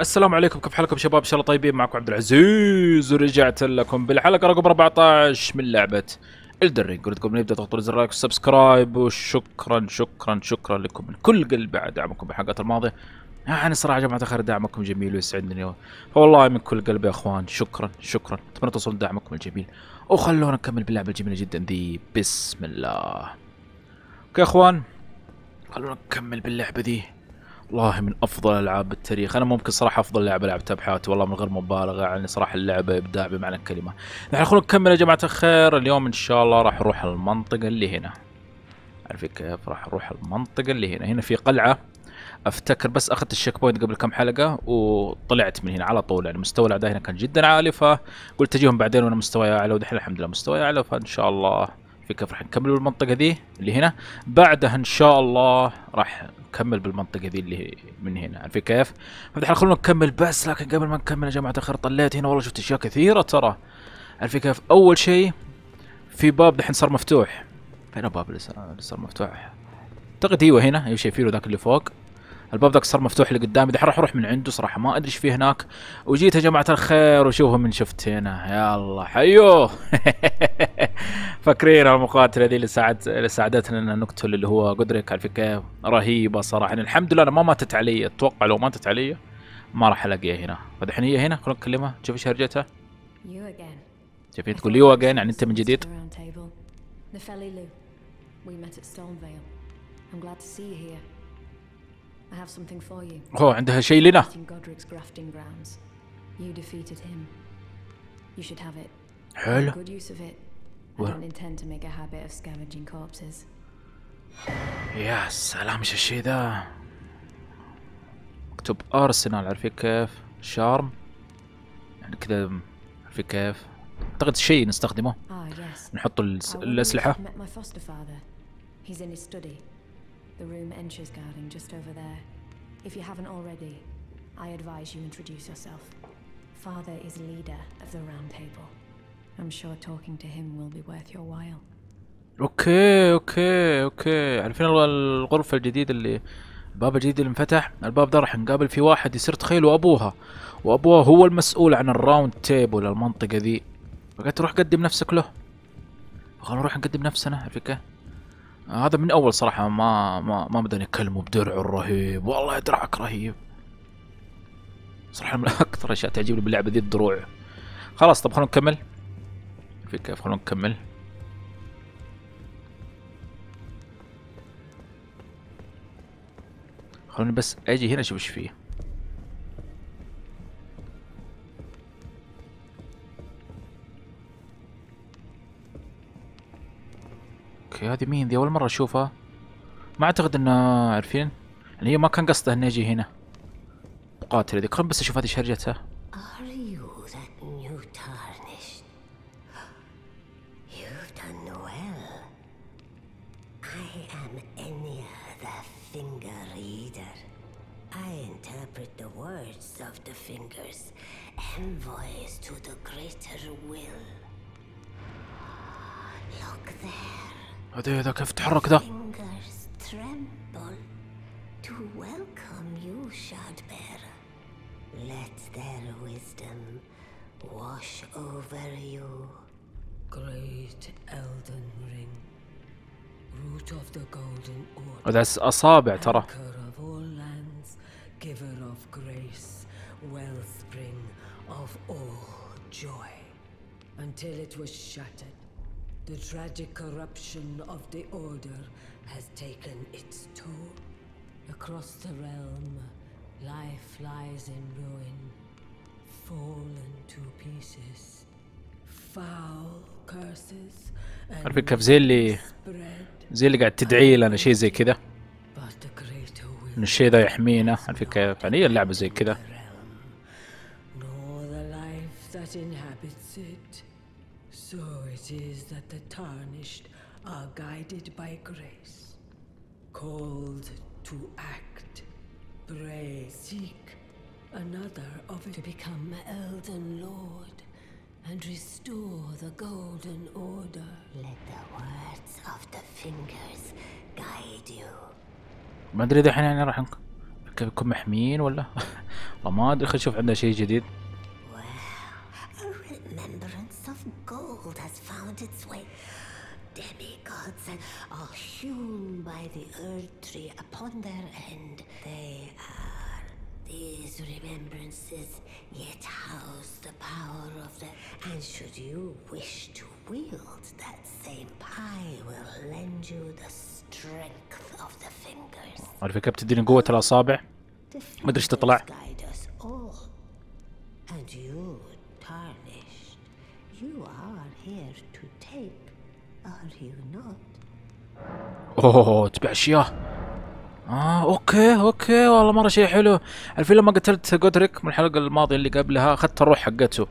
السلام عليكم كيف حالكم شباب؟ إن شاء الله طيبين معكم عبد العزيز ورجعت لكم بالحلقة رقم 14 من لعبة Elden Ring لكم نبدا تضغطوا زر like و subscribe وشكرا شكرا شكرا لكم من كل قلبي على دعمكم بالحلقات الماضية يعني صراحة يا جماعة الخير دعمكم جميل ويسعدني. فوالله من كل قلبي يا إخوان شكرا شكرا. أتمنى توصلون دعمكم الجميل. وخلونا نكمل باللعبة الجميلة جدا ذي. بسم الله. okay يا إخوان خلونا نكمل باللعبة ذي. والله من أفضل ألعاب بالتاريخ أنا ممكن صراحة أفضل لعبة لعبتها بحياتي والله من غير مبالغة يعني صراحة اللعبة إبداع بمعنى الكلمة. نحن خلونا نكمل يا جماعة الخير. اليوم إن شاء الله راح نروح المنطقة اللي هنا. عارفين كيف راح نروح المنطقة اللي هنا. هنا في قلعة أفتكر بس أخذت ال checkpoint قبل كم حلقة وطلعت من هنا على طول. يعني مستوى الأعداء هنا كان جدا عالي فقلت أجيهم بعدين وأنا مستواي أعلى ودحين الحمد لله مستواي أعلى فإن شاء الله في كيف راح نكمل بالمنطقة ذي اللي هنا. بعدها إن شاء الله راح نكمل بالمنطقة ذي اللي من هنا عارفين كيف؟ فدحين خلونا نكمل بس لكن قبل ما نكمل يا جماعة الخير طلعت هنا والله شفت أشياء كثيرة ترى عارفين كيف؟ أول شيء في باب دحين صار مفتوح فين الباب اللي صار مفتوح؟ أعتقد أيوه هنا أيوه شايفينه ذاك اللي فوق الباب ذاك صار مفتوح اللي قدامي دحين راح أروح من عنده صراحة ما أدري إيش فيه هناك. وجيت يا جماعة الخير وشوفوا من شفت هنا يلا حيوه فاكرين المقاتله ذي اللي ساعد اللي ساعدتنا ان نقتل اللي هو قدرك عارف كيف رهيبة صراحة. يعني الحمد لله أنا ما ماتت علي أتوقع لو ماتت علي ما راح ألاقيها هنا. فدحين هي هنا خلونا نكلمها. شوف إيش هرجتها. شايفين تقول يو اجين يعني أنت من جديد. We met at Stonevale. I'm glad to see you here. اوه عندها شيء لنا حلو يا سلام إيش الشيء ذا مكتوب ارسنال عرفت كيف؟ شارم يعني كذا عرفت كيف؟ أعتقد شيء نستخدمه. نحط الاسلحه The room Encher's guarding just over there. If you haven't already, I advise you introduce yourself. Father is leader of the Round Table. I'm sure talking to him will be worth your while. okay okay okay عارفين الغ- الغرفة الجديدة اللي الباب الجديد اللي انفتح الباب ده راح نقابل فيه واحد يصير تخيلوا ابوها وأبوها هو المسؤول عن ال Round Table المنطقة ذي فقلت روح قدم نفسك له خلينا نروح نقدم نفسنا عارفين كيف هذا من أول صراحة ما ما ما بدنا يكلموا بدرعه الرهيب. والله درعك رهيب. صراحة من أكثر الأشياء تعجبني باللعبة ذي الدروع. خلاص طب خلونا نكمل. في كيف؟ خلونا نكمل. خلوني بس أجي هنا أشوف إيش فيه. أخي هذه مين ذي؟ أول مرة أشوفها. ما أعتقد إنه عارفين؟ يعني هي ما كان قصده اني أجي هنا. مقاتل ذي خلنا بس أشوف هذه شرجتها Envoys to the. Look there. هذا ذا كيف تحرك ذا Fingers tremble to welcome you, Shadbearer. Let their wisdom wash over you. Great Elden Ring, root of the Golden Order, هذا أس- اصابع ترى anchor of all lands, giver of grace, wellspring of all joy. Until it was shattered, the tragic corruption of the Order has taken its toll. Across the realm, life lies in ruin, fallen to pieces. Foul curses and كيف زي اللي زي اللي قاعد تدعي لنا شيء زي كذا ان الشيء ذا يحمينا عارفين كيف يعني هي اللعبة زي كذا it is that the tarnished are guided by grace, called to act, pray, seek another of it to become Elden Lord and restore the Golden Order. Let the words of the fingers guide you. ما ادري اذا الحين يعني راح نك- كيف يكون محميين ولا والله ما ادري خلينا نشوف عندنا شيء جديد gold has found its way. Demigods are hewn by the Earth Tree upon their end. They are these remembrances, yet house the power of the. And should you wish to wield that same pie, will lend you the strength of the fingers. عارف كيف بتديني قوة الأصابع The ما أدري إيش تطلع. fingers guide us all. And you, tarnished, You are here to take, are you not? أوه تبيع اشياء آه okay okay والله مرة شيء حلو. عارفين لما قتلت جودريك من الحلقة الماضية اللي قبلها أخذت الروح حقته.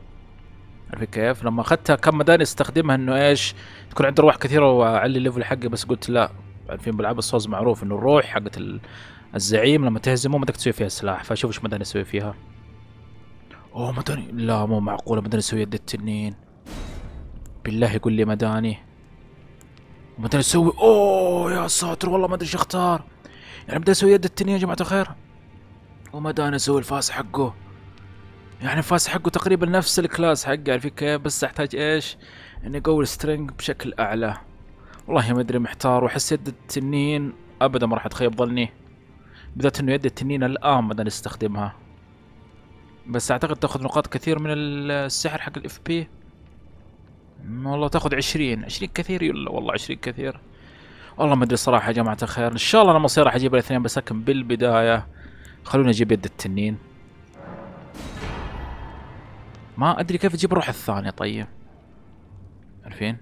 عارفين كيف؟ لما أخذتها كان مداني استخدمها إنه إيش؟ تكون عندي روح كثيرة وأعلي ال level حقي بس قلت لا عارفين بالعاب الصوز معروف إنه الروح حقت ال- الزعيم لما تهزمه ما تسوي فيها سلاح فأشوف إيش مداني أسوي فيها. أوه مداني لا مو معقولة مداني أسوي يد التنين. بالله يقول لي مداني. ومداني أسوي أوه يا ساتر والله ما أدري إيش أختار. يعني بدي أسوي يد التنين يا جماعة الخير. ومداني أسوي الفاس حقه. يعني الفاس حقه تقريبا نفس ال class حقي عارفين كيف بس أحتاج إيش؟ إني أقوي ال strength بشكل أعلى. والله ما أدري محتار. وأحس يد التنين ابدا ما راح تخيب ظني. بالذات إنه يد التنين الآن بدنا نستخدمها بس أعتقد تأخذ نقاط كثير من السحر حق الاف بي والله تاخذ عشرين. عشرين كثير يلا والله عشرين كثير. والله ما أدري صراحة يا جماعة الخير. إن شاء الله أنا مصير راح أجيب الاثنين بس لكن بالبداية خلوني أجيب يد التنين. ما أدري كيف أجيب الروح الثانية طيب. عارفين؟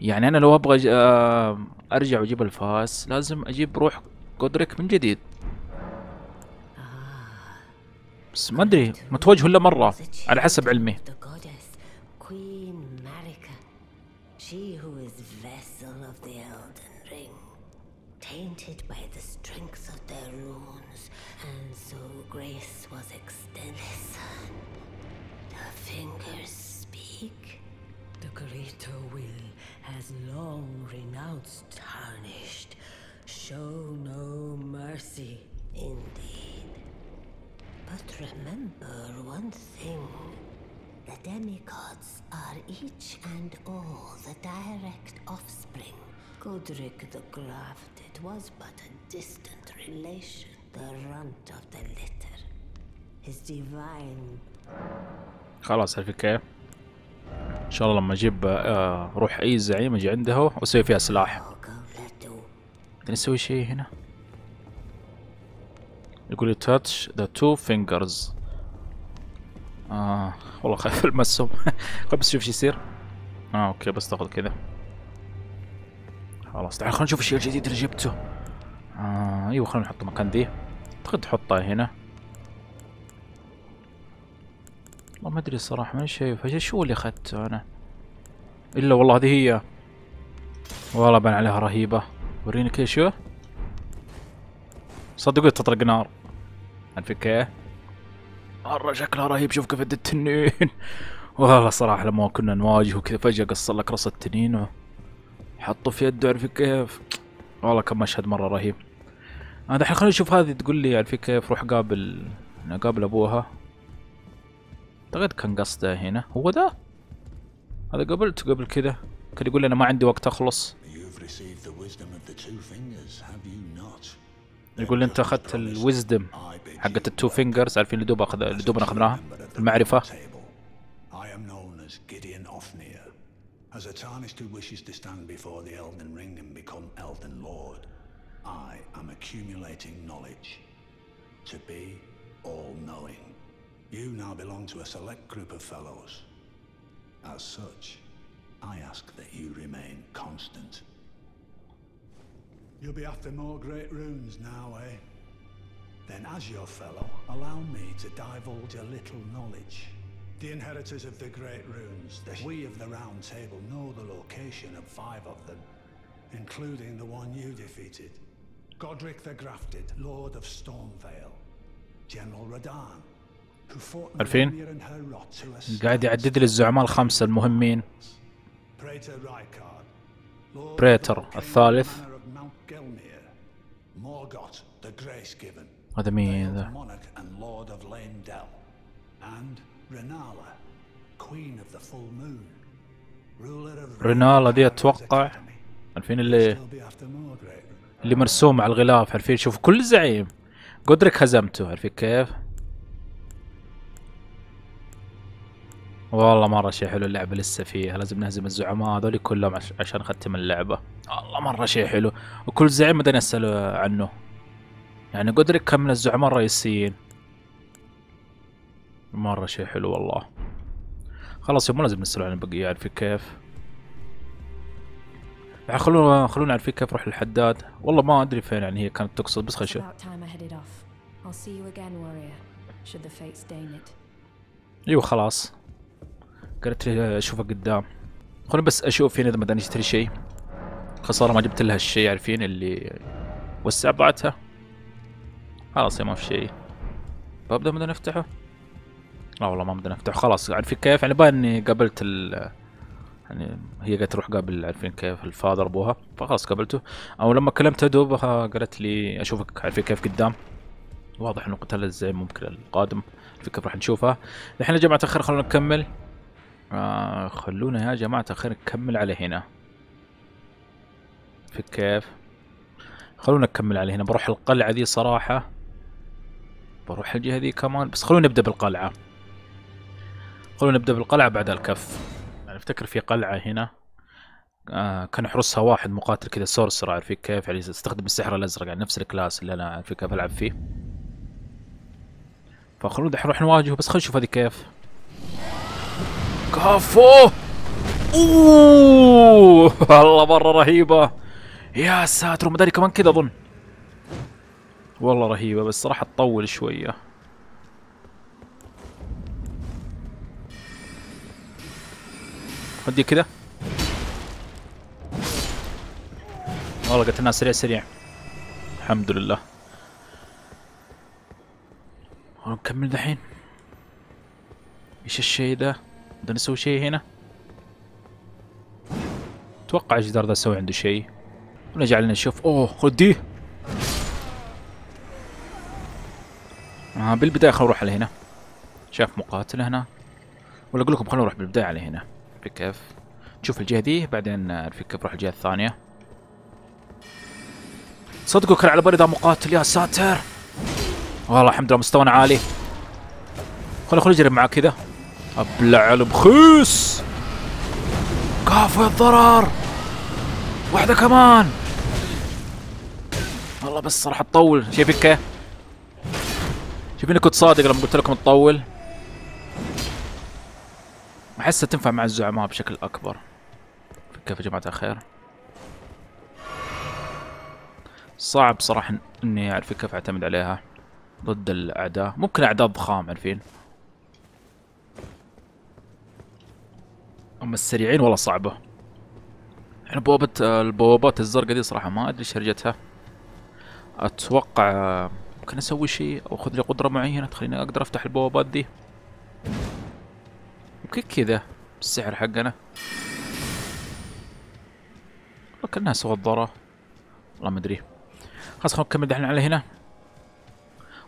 يعني أنا لو أبغى آه، أرجع وأجيب الفاس لازم أجيب روح جودريك من جديد. بس ما أدري متوجه ولا مرة على حسب علمي. By the strength of their runes, and so grace was extended. Listen. The fingers speak. The greater will has long renounced tarnished. Show no mercy. Indeed. But remember one thing. The demigods are each and all the direct offspring. Godric the Grafted was but a distant relation, the runt of the litter. His divine. خلاص عارفين كيف إن شاء الله لما أجيب آه، روح أي زعيم أجي عنده وأسوي فيها سلاح. نسوي شيء هنا؟ يقول لي touch the Two Fingers آه والله خايف ألمسهم. خايف بس أشوف شو يصير. آه okay بس تاخذ كذا. خلاص تعال خلينا نشوف الشيء الجديد اللي جبته. آه أيوه خلينا نحطه مكان ذي أعتقد تحطها هنا. والله ما أدري الصراحة ماني شايفها. شو اللي أخذته أنا؟ إلا والله هذه هي. والله بان عليها رهيبة. وريني كذا شو؟ صدقوا تطرق نار. عارفين كيف مرة شكلها رهيب شوف كيف التنين والله صراحة لما كنا نواجه وكذا فجأة قصر لك راس التنين وحطه في يده عارفين كيف؟ والله كان مشهد مرة رهيب. هذا الحين خلينا نشوف هذه تقول لي عارفين كيف؟ روح قابل قابل أبوها. أعتقد كان قصده هنا. هو ذا؟ هذا قبلته قبل كذا. كان يقول لي أنا ما عندي وقت أخلص? يقول لي أنت أخذت ال wisdom حقت ال Two Fingers عارفين اللي دوب اخذ اللي دوبنا أخذناها. المعرفة. As a tarnished who wishes to stand before the Elden Ring and become Elden Lord, I am accumulating knowledge. To be all-knowing. You now belong to a select group of fellows. As such, I ask that you remain constant. You'll be after more great runes now, eh? Then, as your fellow, allow me to divulge a little knowledge. The inheritors of the great runes, the we of the Round Table, know the location of five of them, including the one you defeated. Godric the Grafted, Lord of Stormvale. General Radan, who fought عارفين؟ Mjolnir and her rot to قاعد يعدد لي الزعماء الخمسة المهمين Praetor Rykard, Lord بريتر of the الثالث. Manor of Mount Gelmir, Morgoth the Grace Given, هذا مين the ذا Of رينالا دي أتوقع. عارفين اللي اللي مرسوم على الغلاف عارفين؟ شوف كل زعيم. قدرك هزمته عارفين كيف؟ والله مرة شيء حلو اللعبة لسه فيها لازم نهزم الزعماء هذول كلهم عش- عشان نختم اللعبة. والله مرة شيء حلو. وكل زعيم بدنا نسأل عنه. يعني قدرك كم من الزعماء الرئيسيين؟ مرة شيء حلو والله. خلاص مو لازم نسأل عن البقية. عارفين كيف؟ يعني خلونا خلونا عارفين كيف روح الحداد والله ما أدري فين يعني هي كانت تقصد بس خلينا نشوف. أيوه خلاص. قالت لي اشوفها قدام. خليني بس أشوف هنا إذا ما اشتري شيء. خسارة ما جبت لها الشيء عارفين؟ اللي وسع بعتها. خلاص يا ما في شيء. ببدأ بدنا نفتحه لا والله ما بدنا نفتحه خلاص عارفين كيف يعني باين اني قابلت ال يعني هي قالت روح قابل عارفين كيف الفاذر أبوها فخلاص قابلته. أو لما كلمتها دوبها قالت لي أشوفك عارفين كيف قدام. واضح إنه قتال الزعيم ممكن القادم. في كيف راح نشوفها. الحين يا جماعة الخير خلونا نكمل. آه خلونا يا جماعة الخير نكمل على هنا. في كيف؟ خلونا نكمل على هنا. بروح القلعة دي صراحة. بروح الجهة دي كمان. بس خلونا نبدأ بالقلعة. خلونا نبدأ بالقلعة بعد الكف. يعني افتكر في قلعة هنا آه كان يحرسها واحد مقاتل كذا sorcerer عارفين كيف؟ يعني يستخدم السحر الأزرق يعني نفس ال class اللي أنا عارفين كيف ألعب فيه. فخلونا نروح نواجهه بس خلينا نشوف هذه كيف. كفو أوه! والله مرة رهيبة. يا ساتر ومداري كمان كذا أظن. والله رهيبة بس صراحة تطول شوية. ودي كذا والله قتلناه سريع سريع. الحمد لله. نكمل دحين. إيش الشيء ذا؟ بدنا نسوي شيء هنا. أتوقع الجدار ذا سوي عنده شيء. ونرجع لنا نشوف. أوه خديه آه بالبداية خلينا نروح على هنا. شاف مقاتل هنا. ولا أقول لكم خلينا نروح بالبداية على هنا. في كيف نشوف الجهة دي بعدين نعرف كيف نروح الجهة الثانية. صدقوا كان على بالي ذا مقاتل يا ساتر. والله الحمد لله مستوانا عالي. خلي خلي نجرب معاه كذا. أبلع المخيس كافو الضرر. واحدة كمان. والله بس صراحة تطول. شايفين كيف؟ شايفين كنت صادق لما قلت لكم تطول؟ أحسها تنفع مع الزعماء بشكل أكبر. كيف يا جماعة الخير؟ صعب صراحة إني أعرف كيف أعتمد عليها ضد الأعداء. ممكن أعداء ضخام عارفين؟ اما السريعين والله صعبة. يعني بوابة البوابات الزرقاء دي صراحة ما أدري إيش هرجتها. أتوقع ممكن أسوي شيء أو أخذ لي قدرة معينة تخليني أقدر أفتح البوابات دي. كذا بالسحر حقنا. كانها سوى الضرر والله ما أدري. خلاص خلينا نكمل دحين على هنا.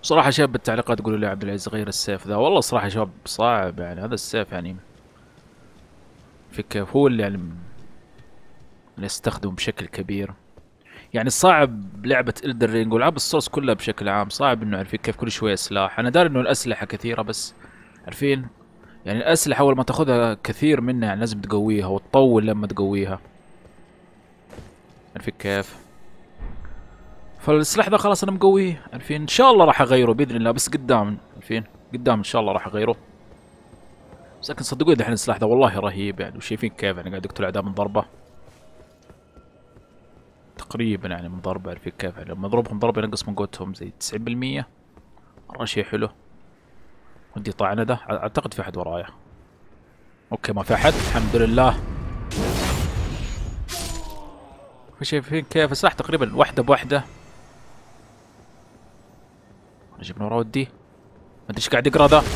صراحة شباب بالتعليقات يقولوا لي عبد العزيز غير السيف ذا. والله صراحة شباب صعب يعني هذا السيف يعني في كيف هو اللي يعني اللي يستخدمه بشكل كبير. يعني صعب لعبة Elden Ring والعاب ال Souls كلها بشكل عام صعب إنه عارفين كيف كل شوية سلاح. أنا داري إنه الأسلحة كثيرة بس عارفين؟ يعني الأسلحة أول ما تاخذها كثير منها يعني لازم تقويها وتطول لما تقويها. عارفين كيف؟ فالسلاح ذا خلاص أنا مقويه. عارفين إن شاء الله راح أغيره بإذن الله بس قدام عارفين قدام إن شاء الله راح أغيره. بس لكن صدقوني دحين السلاح ذا والله رهيب يعني. وشايفين كيف يعني قاعد يقتل أعداء من ضربة؟ تقريبا يعني من ضربة. عارفين كيف يعني؟ لما اضربهم ضربة ينقص من قوتهم زي 90% مرة شيء حلو. ودي طاعنه ده. أعتقد في أحد ورايا. أوكي ما في أحد. الحمد لله. شايفين كيف؟ السلاح تقريبا واحدة بواحدة. جبنا ورا ودي. ما أدري إيش قاعد يقرأ ذا.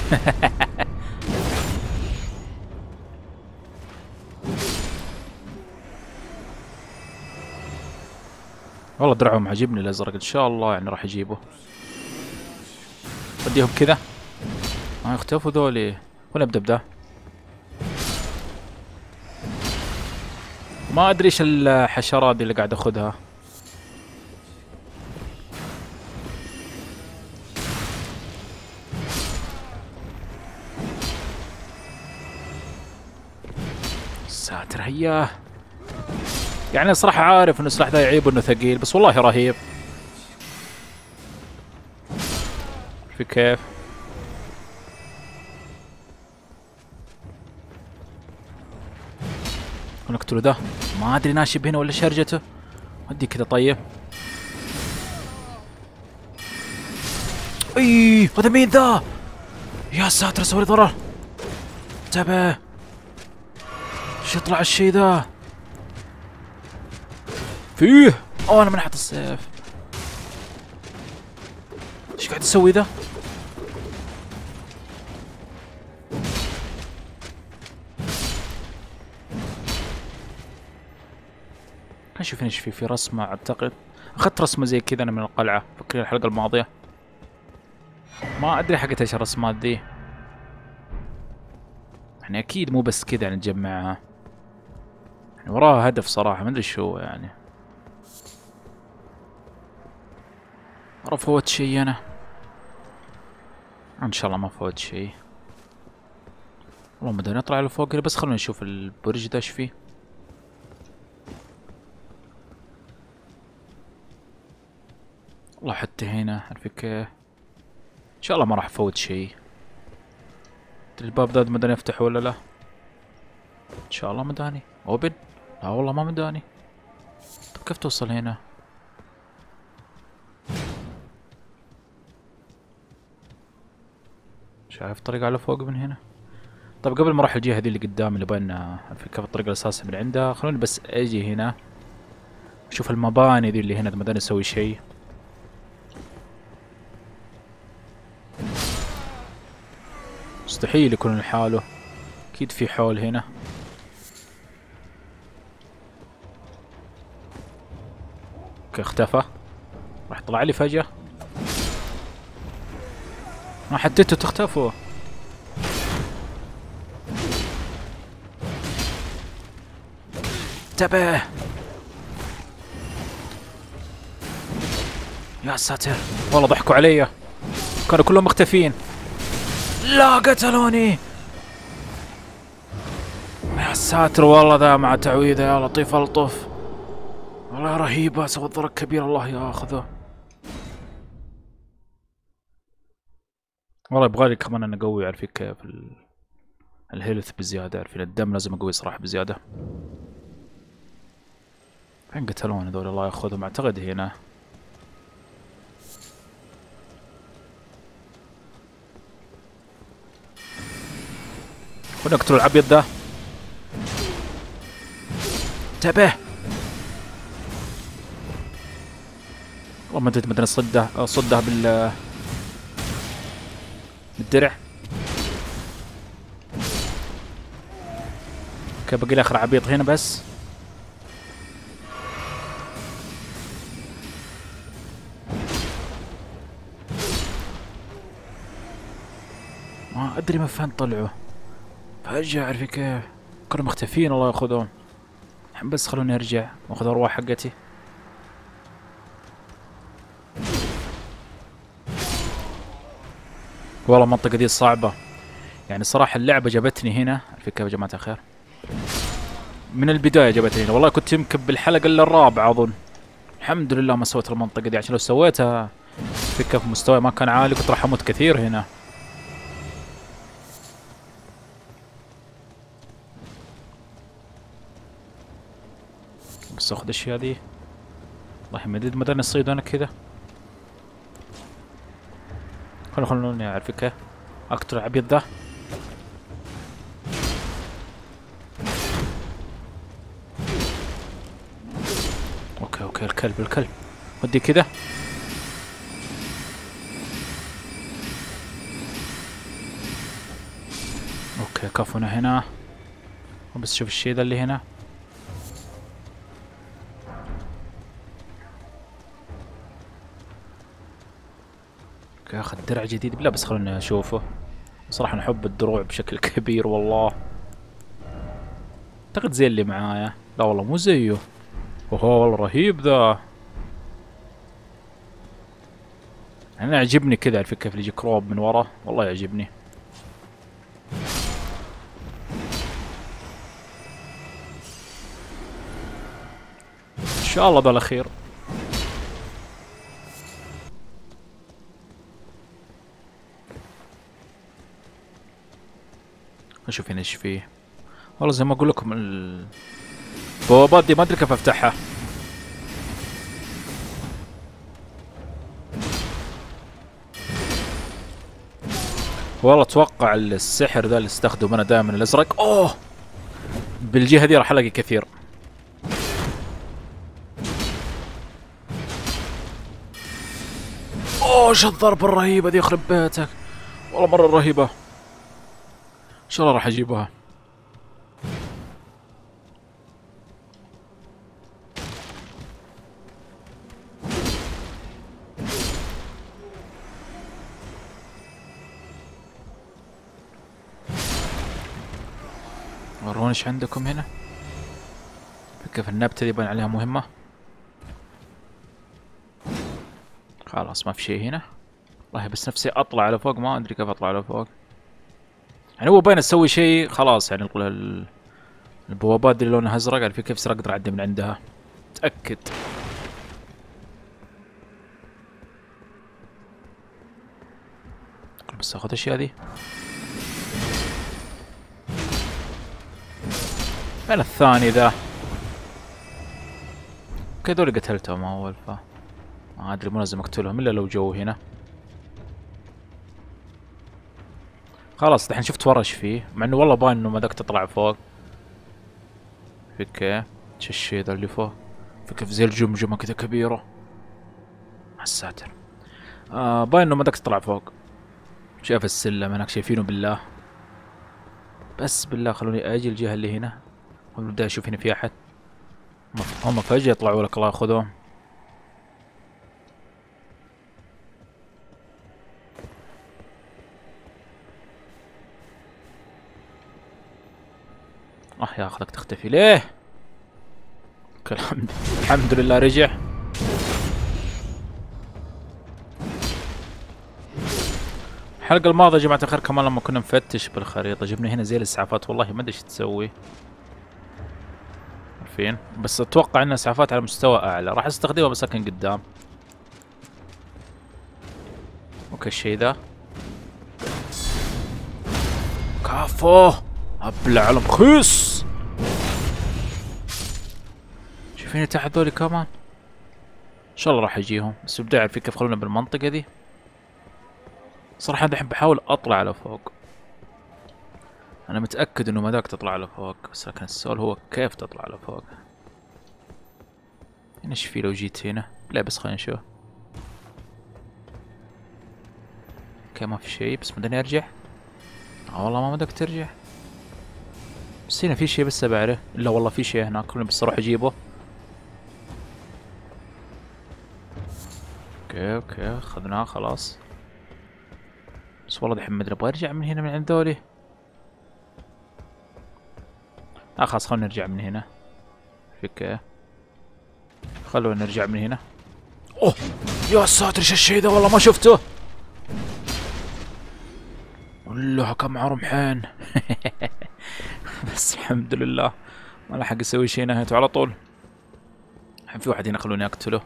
والله درعهم عجبني الأزرق. إن شاء الله يعني راح يجيبه. أديهم كذا. ما يختفوا ذولي ولا ابدا بده ما أدري إيش الحشرات دي اللي قاعد اخذها ساتر هياه يعني صراحة عارف إنه السلاح ذا يعيب انه ثقيل بس والله رهيب. في كيف. ونقتله ده. ما أدري ناشب هنا ولا شرجته. ودي كذا طيب. إي هذا مين ذا؟ يا ساتر سوي ضرر. انتبه. إيش يطلع الشي ذا؟ فيه. أوه أنا منحت السيف. إيش قاعد يسوي ذا؟ نشوف إيش في في رسمة أعتقد. أخذت رسمة زي كذا أنا من القلعة فكري الحلقة الماضية. ما أدري حقت إيش الرسمات دي. يعني أكيد مو بس كذا يعني نجمعها يعني وراها هدف صراحة ما أدري شو يعني. مرة فوت شي أنا. إن شاء الله ما فوت شي. والله ما أدري نطلع لفوق بس خلونا نشوف البرج ده إيش فيه. والله حتى هنا عارف كيف إن شاء الله ما راح أفوت شيء الباب ذا مداني أفتحه ولا لا؟ إن شاء الله مداني. أوبن؟ لا والله ما مداني. طب كيف توصل هنا؟ شايف طريق على فوق من هنا؟ طب قبل ما أروح الجهة هذه اللي قدام اللي بانا في كيف الطريق الأساسي من عندها خلوني بس أجي هنا. شوف المباني ذي اللي هنا ما داني أسوي شيء مستحيل يكون لحاله. أكيد في حول هنا. أوكي اختفى. راح طلع لي فجأة. ما حددته تختفوا. انتبه. يا ساتر. والله ضحكوا علي. كانوا كلهم مختفين. لا قتلوني. يا ساتر والله ذا مع تعويذه يا لطيف ألطف. والله رهيبة سوى ضرر كبير الله ياخذه. والله يبغالي كمان أنا أقوي عارفين كيف ال... الهيلث بزيادة عارفين الدم لازم أقوي صراحة بزيادة. فين قتلوني ذول؟ الله ياخذهم. أعتقد هنا. ونقتل الأبيض ذا انتبه. والله ما أدري مدري صده صده بال بالدرع. أوكي باقي لي آخر عبيط هنا بس. ما أدري من فين طلعوا. فجأة عارفين كيف كانوا مختفين الله يأخذهم. بس خلوني ارجع واخذ أرواح حقتي. والله المنطقة دي صعبة. يعني صراحة اللعبة جابتني هنا. كيف يا جماعة الخير. من البداية جابتني هنا. والله كنت يمكن بالحلقة إلا الرابعة أظن. الحمد لله ما سويت المنطقة دي. عشان لو سويتها في كيف مستوى ما كان عالي كنت راح أموت كثير هنا. بس اخذ الأشياء دي ما ادري مدري الصيد أنا كذا. خلوا خلوني أعرف كيف. اقتل العبيد ذا okay okay. الكلب الكلب. ودي كذا. okay كفونا هنا. بس شوف الشيء ذا اللي هنا. آخذ درع جديد. بالله بس خلوني اشوفه صراحة نحب الدروع بشكل كبير والله. أعتقد زي اللي معايا. لا والله مو زيه. اوه والله رهيب ذا. أنا يعجبني كذا على فكرة كيف يجيك روب من ورا. والله يعجبني. إن شاء الله ذا نشوف هنا إيش فيه. والله زي ما أقول لكم ال- البوابات دي ما أدري كيف أفتحها. والله أتوقع السحر ذا اللي استخدمه أنا دائما الأزرق. أوه! بالجهة دي راح ألاقي كثير. أوه! شو الضربة الرهيبة دي يخرب بيتك. والله مرة رهيبة. شاء الله راح أجيبها؟ وروني إيش عندكم هنا؟ كيف النبتة دي يبان عليها مهمة؟ خلاص ما في شيء هنا. والله بس نفسي أطلع على فوق ما أدري كيف أطلع على فوق يعني هو باين أسوي شيء خلاص يعني البوابات اللي لونها ازرق يعني في كيف صار أقدر اعدي من عندها. متاكد بس اخذ الأشياء دي. وين الثاني ذا؟ كذول قتلتهم أول ف ما أدري مو لازم أقتلهم إلا لو جو هنا. خلاص دحين شفت ورا إيش فيه مع إنه والله باين إنه ما دك تطلع فوق. okay إيش الشي ذا اللي فوق؟ في كيف زي الجمجمة كذا كبيرة يا ساتر. آه باين إنه ما دك تطلع فوق. شايف السلم هناك شايفينه بالله. بس بالله خلوني أجي الجهة اللي هنا ونبدأ أشوف هنا في أحد. هم فجأة يطلعوا لك الله ياخذهم. ياخذك تختفي ليه؟ الحمد الحمد لله رجع. الحلقة الماضية يا جماعة الخير كمان لما كنا نفتش بالخريطة جبنا هنا زي الإسعافات. والله ما أدري إيش تسوي. عارفين؟ بس أتوقع انها اسعافات على مستوى أعلى. راح أستخدمها بس لكن قدام. okay الشيء ذا. كافو! ابلع على شايفين تحت ذولي كمان؟ إن شاء الله راح يجيهم. بس بدي اعرف كيف خلونا بالمنطقة دي. صراحة دحين بحاول أطلع على فوق. أنا متأكد إنه مداك تطلع على فوق. بس لكن السؤال هو كيف تطلع على فوق؟ هنا إيش في لو جيت هنا؟ لا بس خلينا نشوف. okay ما في شيء. بس بدني أرجع. آه والله ما بدك ترجع. بس هنا في شيء بس بعرف لا والله في شيء هناك. بس أروح أجيبه. okay okay أخذناه خلاص. بس والله دحين ما أدري أبغى أرجع من هنا من عند ذولي. آه خلاص خلونا نرجع من هنا. okay خلونا نرجع من هنا. أوه يا ساتر إيش الشيء ذا والله ما شفته. والله كم رمحين بس الحمد لله. ما لحق يسوي شيء نهايته على طول. الحين في واحد هنا خلوني أقتله.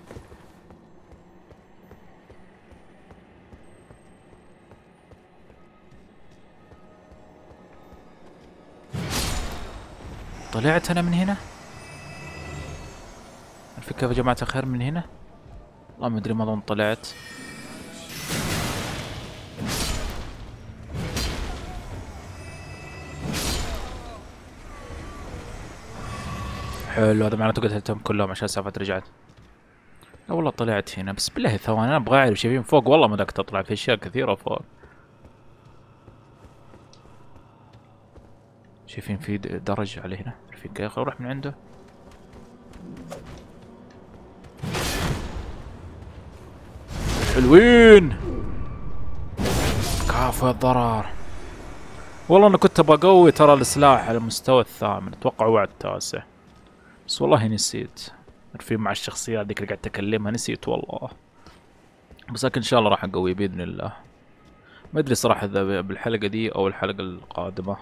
طلعت أنا من هنا؟ الفكرة يا جماعة الخير من هنا؟ والله ما أدري ما اظن طلعت. حلو هذا معناته قتلتهم كلهم عشان سالفة رجعت. لا والله طلعت هنا بس بالله ثواني أنا أبغى أعرف شايفين فوق. والله ما دك تطلع في أشياء كثيرة فوق. شايفين في درج عليه هنا في كيف أروح من عنده. حلوين! اوف الضرر والله أنا كنت بقوي ترى السلاح على المستوى الثامن أتوقع وعد التاسع. بس والله نسيت. في مع الشخصيات ذيك اللي قاعد تكلمها نسيت والله. بس لكن إن شاء الله راح أقوي بإذن الله. ما أدري صراحة إذا بالحلقة دي أو الحلقة القادمة.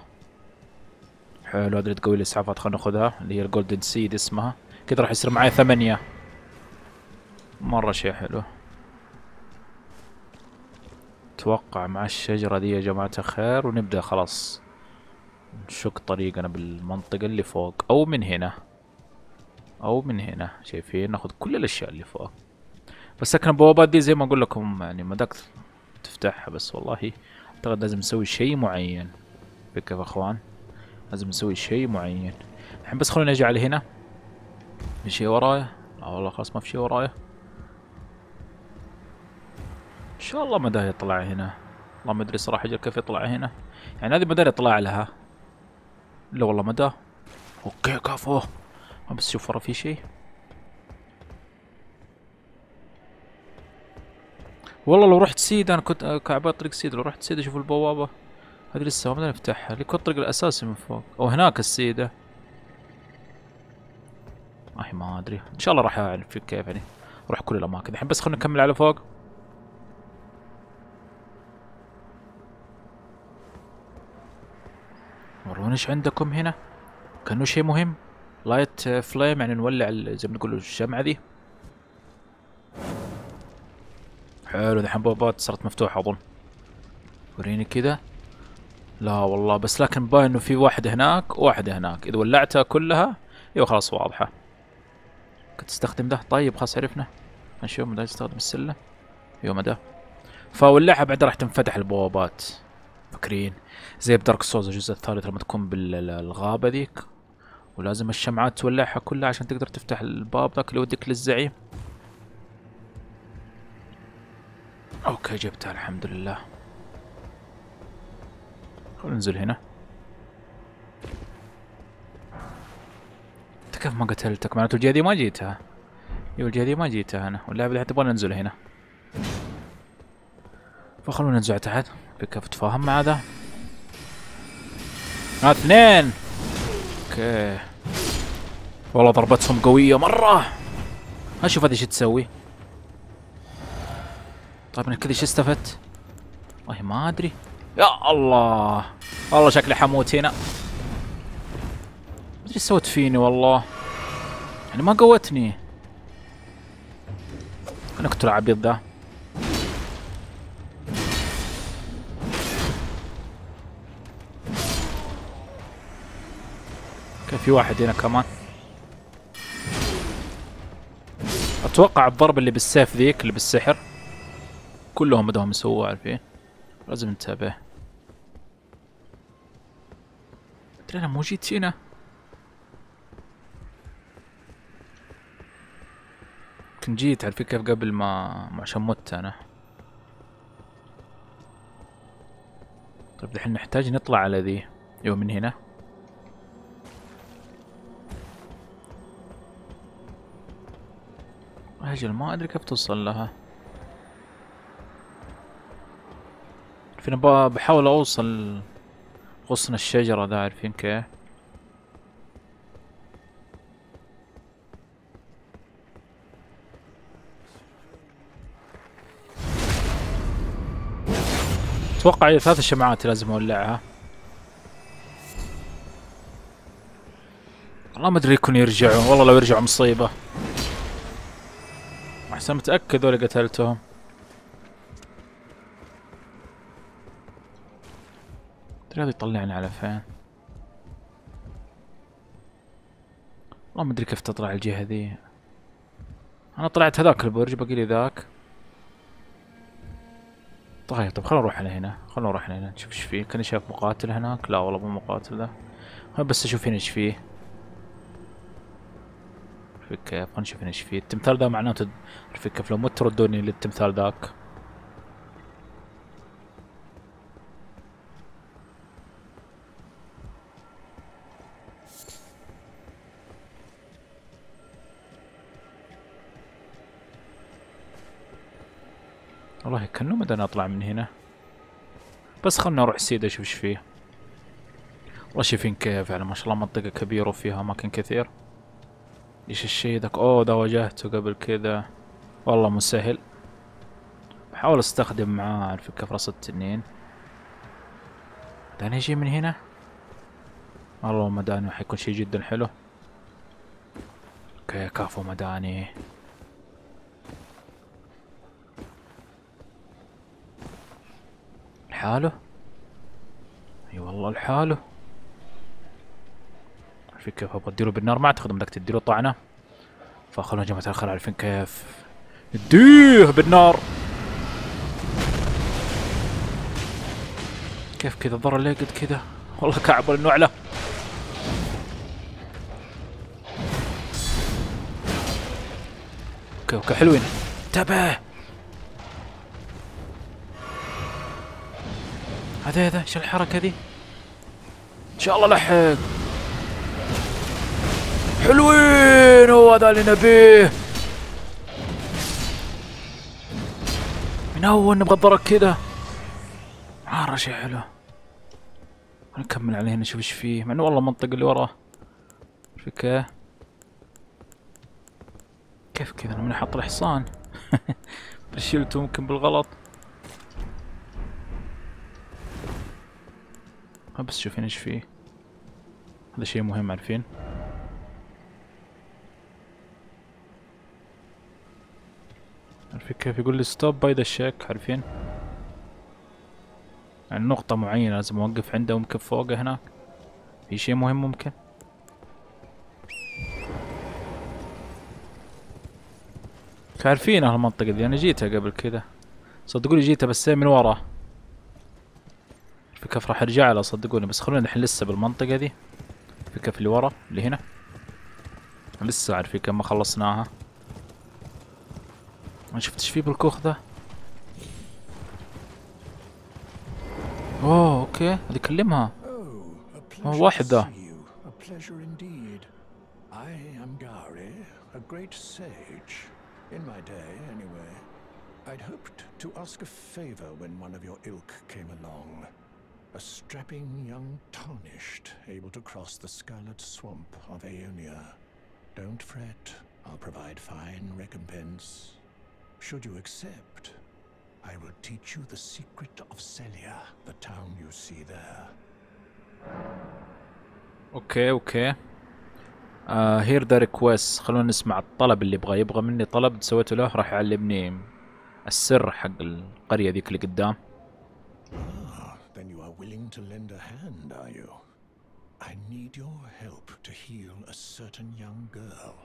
حلو هذه تقوي الاسعافات خلينا ناخذها اللي هي الجولدن سيد اسمها. كذا راح يصير معي ثمانية. مرة شيء حلو. أتوقع مع الشجرة دي يا جماعة الخير ونبدأ خلاص. نشق طريقنا بالمنطقة اللي فوق أو من هنا. أو من هنا شايفين؟ ناخذ كل الأشياء اللي فوق. بس لكن البوابات دي زي ما أقول لكم يعني ما تفتحها بس والله أعتقد لازم نسوي شيء معين. كيف يا إخوان. لازم نسوي شيء معين. الحين بس خلوني أجي على هنا. في شيء ورايا؟ لا والله خلاص ما في شيء ورايا. إن شاء الله ما داعي يطلع هنا. والله ما أدري صراحة كيف يطلع هنا. يعني هذه ما داعي يطلع لها. لا والله ما دا أوكي كفو. بس شوف ورا في شيء. والله لو رحت سيد أنا كنت كعبات طريق سيد لو رحت سيد أشوف البوابة. هذه لسه ما نفتحها. اللي كنت الطريق الأساسي من فوق. أو هناك السيدة. اي ما أدري. إن شاء الله راح أعرف كيف يعني. أروح كل الأماكن. الحين بس خلينا نكمل على فوق. وروني إيش عندكم هنا؟ كانه شيء مهم؟ لايت فليم يعني نولع زي ما نقول الشمعة ذي. حلو الحين بوابات صارت مفتوحة أظن. وريني كذا. لا والله بس لكن باين إنه في واحدة هناك وواحدة هناك. إذا ولعتها كلها إيوه خلاص واضحة. كنت تستخدم ده؟ طيب خلاص عرفنا. نشوف مدى تستخدم السلة. أيوه مدى فولعها بعد راح تنفتح البوابات. فاكرين زي ب Dark Souls الجزء الثالث لما تكون بالغابة ذيك. ولازم الشمعات تولعها كلها عشان تقدر تفتح الباب ذاك اللي يوديك للزعيم. أوكي جبتها الحمد لله. خلينا ننزل هنا. انت كيف ما قتلتك؟ معناته الجهة دي ما جيتها. أيوه الجهة دي ما جيتها أنا واللاعب اللي تبغى ننزل هنا. فخلونا ننزل تحت. كيف تفاهم مع ذا اثنين. أوكي. والله ضربتهم قوية مرة. أشوف هذه إيش تسوي. طيب أنا كذا إيش استفدت. والله ما أدري. يا الله. والله شكلي حموت هنا. مدري سوت فيني والله. يعني ما قوتني. أنا كنت العبيط ذا كان في واحد هنا كمان. أتوقع الضرب اللي بالسيف ذيك اللي بالسحر كلهم بدهم يسووها عارفين لازم ننتبه. ترى أنا مو جيت هنا كنت جيت عارفين كيف قبل ما عشان مت أنا. طيب الحين نحتاج نطلع على ذي. أيوه من هنا. أجل ما أدري كيف توصل لها. فينا بحاول أوصل غصن الشجرة ده عارفين كيف أتوقع ثلاث شمعات لازم أولعها. والله ما أدري يكون يرجعوا والله لو يرجعوا مصيبة. أحسن متأكد ولا قتلتهم ترى هذا يطلعني على فين؟ والله ما أدري كيف تطلع الجهة ذي. أنا طلعت هذاك البرج باقي لي ذاك. طيب طب خلنا نروح على هنا. خلنا نروح هنا نشوف إيش فيه. كان شايف مقاتل هناك. لا والله مو مقاتل ذا. بس أشوف هنا إيش فيه. في كيف؟ نشوف إيش فيه. التمثال ذا معناته في كيف؟ لو مت تردوني للتمثال ذاك. والله كأنه مدى أطلع من هنا. بس خلنا نروح سيدا أشوف إيش فيه والله شايفين كيف يعني ما شاء الله منطقة كبيرة وفيها أماكن كثير. إيش الشي ذاك؟ أوه ده واجهته قبل كذا. والله مسهل بحاول أستخدم معاه عارف كيف راس التنين. داني يجي من هنا؟ والله مداني حيكون شي جدا حلو. أوكي كافو مداني. لحاله؟ أي والله لحاله. عارفين كيف أبغى أديله بالنار؟ ما أعتقد بدك تديله طعنة. فخلونا جماعة الخير عارفين كيف. اديه بالنار. كيف كذا؟ ضر ليه قد كذا؟ والله كعب النعلة أوكي أوكي حلوين. انتبه! هذا هذا إيش الحركة ذي إن شاء الله لحق حلوين هو هذا اللي نبيه. من أول نبغى الضرب كذا. مرة شي حلو. نكمل عليه نشوف إيش فيه. مع انه والله المنطقة اللي وراه. في كيف كذا؟ أنا من أحط الحصان. شلته ممكن بالغلط. بس شوفين إيش فيه. هذا شيء مهم عارفين؟ عارفين كيف يقول لي stop by the shack عارفين؟ يعني نقطة معينة لازم أوقف عندها وممكن فوقها هناك. في شيء مهم ممكن؟ عارفين أهل المنطقة دي؟ أنا جيتها قبل كذا صدقوني جيتها بس من ورا. في كيف راح ارجع لها صدقوني بس خلونا الحين لسه بالمنطقة دي في كيف اللي ورا اللي هنا لسه عارفين كم ما خلصناها ما شفت إيش فيه بالكوخ ذا أوه أوكي هذه كلمها my day, anyway. I'd hoped to ask a favor when one of your ilk came along. A strapping young tarnished, able to cross the scarlet swamp of Aeonia. Don't fret, I'll provide fine recompense. Should you accept, I will teach you the secret of Celia, the town you see there. اوكي اوكي آه هير ذا ريكويست خلونا نسمع الطلب اللي يبغى يبغى مني طلب سويته له راح يعلمني السر حق القرية ذيك اللي قدام willing to lend a hand, are you? I need your help to heal a certain young girl.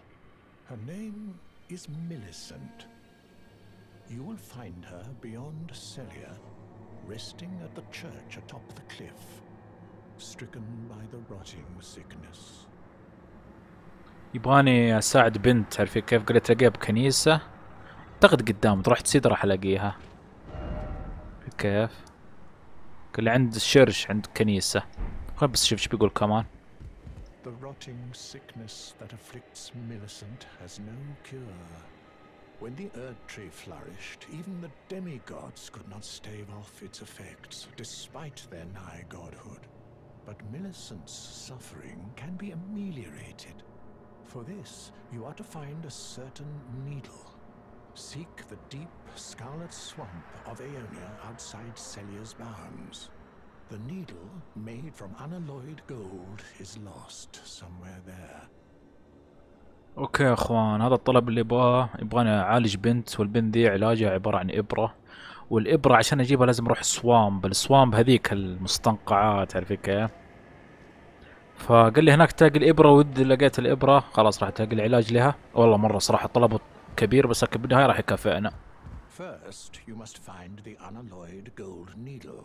Her name is Millicent. You will find her beyond Celia, resting at the church atop the cliff, stricken by the rotting sickness. يبغاني اساعد بنت تعرفي كيف قلت الاقيها بكنيسة اعتقد قدام رحت سيد راح الاقيها كيف قال لي عند الشرش عند كنيسة خل بس شوف ايش بيقول كمان The rotting sickness that afflicts Millicent has no cure. When the Erd tree flourished, even the demigods could not stave off its effects, despite their nigh godhood. But Millicent's suffering can be ameliorated. For this, you are to find a certain needle. Seek the deep scarlet swamp of Aeonia outside Celia's bounds. The needle, made from unalloyed gold, is lost somewhere there. أوكي أخوان هذا الطلب اللي يبغاه يبغاني أعالج بنت والبنت ذي علاجها عبارة عن إبرة. والإبرة عشان أجيبها لازم أروح ال swamp. ال swamp هذيك المستنقعات تعرفي كيف فقال لي هناك تلاقي الإبرة ودي لقيت الإبرة. خلاص راح تلاقي العلاج لها. والله مرة صراحة طلبه كبير بس لكن بالنهاية راح يكافئنا. First, you must find the unalloyed gold needle.